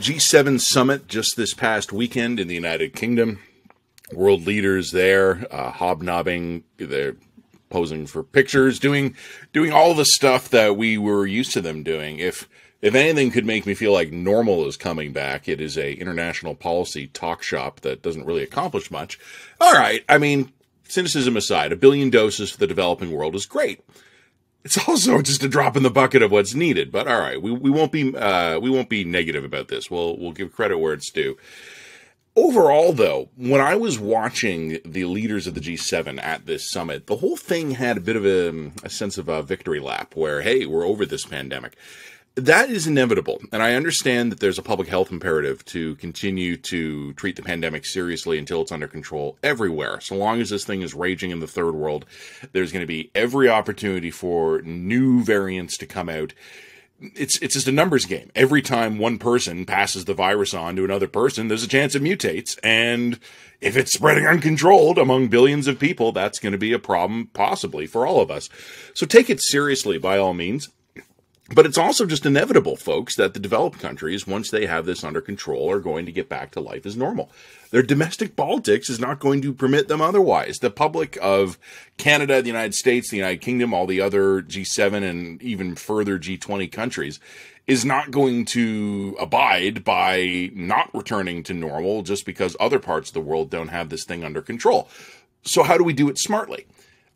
G7 summit just this past weekend in the United Kingdom. World leaders there, uh, hobnobbing, they're posing for pictures, doing doing all the stuff that we were used to them doing. If if anything could make me feel like normal is coming back, it is a international policy talk shop that doesn't really accomplish much. All right, I mean, cynicism aside, a billion doses for the developing world is great it's also just a drop in the bucket of what's needed. But all right, we, we won't be uh, we won't be negative about this. We'll we'll give credit where it's due. Overall, though, when I was watching the leaders of the G7 at this summit, the whole thing had a bit of a, a sense of a victory lap where, hey, we're over this pandemic that is inevitable. And I understand that there's a public health imperative to continue to treat the pandemic seriously until it's under control everywhere. So long as this thing is raging in the third world, there's going to be every opportunity for new variants to come out. It's it's just a numbers game. Every time one person passes the virus on to another person, there's a chance it mutates. And if it's spreading uncontrolled among billions of people, that's going to be a problem possibly for all of us. So take it seriously by all means but it's also just inevitable, folks, that the developed countries, once they have this under control, are going to get back to life as normal. Their domestic politics is not going to permit them otherwise. The public of Canada, the United States, the United Kingdom, all the other G7 and even further G20 countries is not going to abide by not returning to normal just because other parts of the world don't have this thing under control. So how do we do it smartly?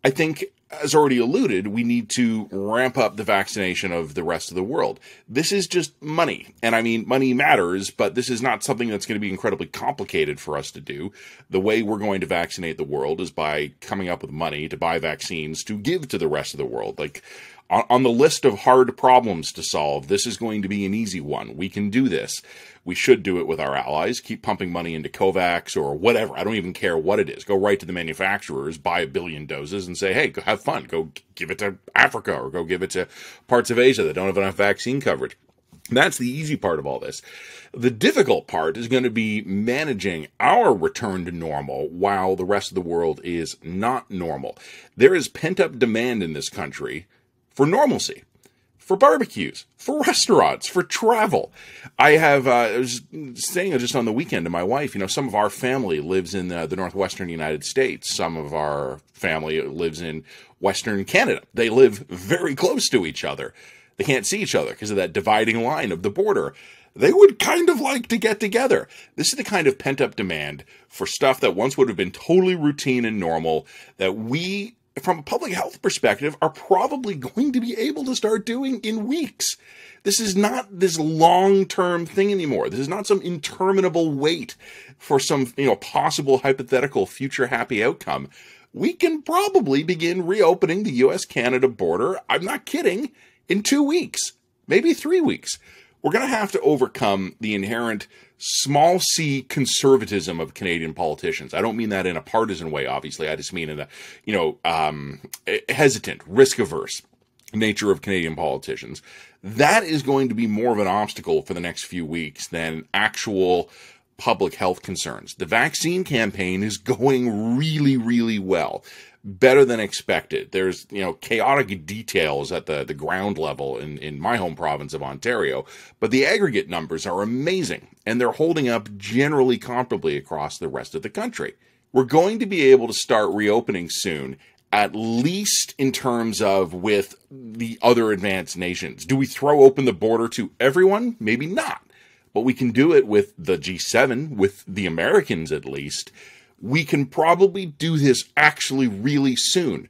I think, as already alluded, we need to ramp up the vaccination of the rest of the world. This is just money. And I mean, money matters, but this is not something that's going to be incredibly complicated for us to do. The way we're going to vaccinate the world is by coming up with money to buy vaccines to give to the rest of the world. Like, on the list of hard problems to solve, this is going to be an easy one. We can do this. We should do it with our allies. Keep pumping money into COVAX or whatever. I don't even care what it is. Go right to the manufacturers, buy a billion doses, and say, hey, go have fun. Go give it to Africa or go give it to parts of Asia that don't have enough vaccine coverage. That's the easy part of all this. The difficult part is going to be managing our return to normal while the rest of the world is not normal. There is pent up demand in this country for normalcy, for barbecues, for restaurants, for travel. I have, uh, I was saying just on the weekend to my wife, you know, some of our family lives in uh, the northwestern United States. Some of our family lives in western Canada. They live very close to each other. They can't see each other because of that dividing line of the border. They would kind of like to get together. This is the kind of pent up demand for stuff that once would have been totally routine and normal that we from a public health perspective, are probably going to be able to start doing in weeks. This is not this long term thing anymore. This is not some interminable wait for some, you know, possible hypothetical future happy outcome. We can probably begin reopening the US Canada border. I'm not kidding. In two weeks, maybe three weeks. We're going to have to overcome the inherent small c conservatism of Canadian politicians. I don't mean that in a partisan way, obviously. I just mean in a, you know, um, hesitant, risk averse nature of Canadian politicians. That is going to be more of an obstacle for the next few weeks than actual public health concerns. The vaccine campaign is going really, really well better than expected. There's, you know, chaotic details at the, the ground level in, in my home province of Ontario, but the aggregate numbers are amazing and they're holding up generally comparably across the rest of the country. We're going to be able to start reopening soon, at least in terms of with the other advanced nations. Do we throw open the border to everyone? Maybe not. But we can do it with the G7, with the Americans at least we can probably do this actually really soon.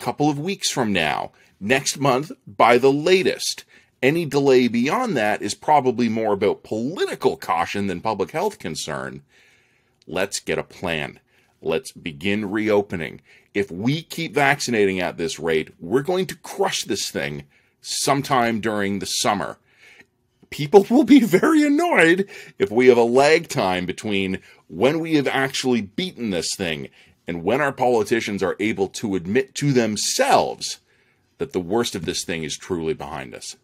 a Couple of weeks from now, next month by the latest. Any delay beyond that is probably more about political caution than public health concern. Let's get a plan. Let's begin reopening. If we keep vaccinating at this rate, we're going to crush this thing sometime during the summer people will be very annoyed if we have a lag time between when we have actually beaten this thing and when our politicians are able to admit to themselves that the worst of this thing is truly behind us.